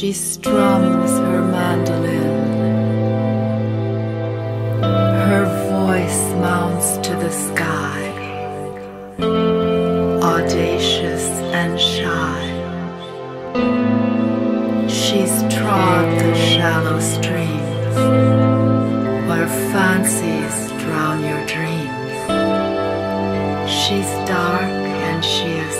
She strums her mandolin. Her voice mounts to the sky, audacious and shy. She's trod the shallow streams where fancies drown your dreams. She's dark and she is.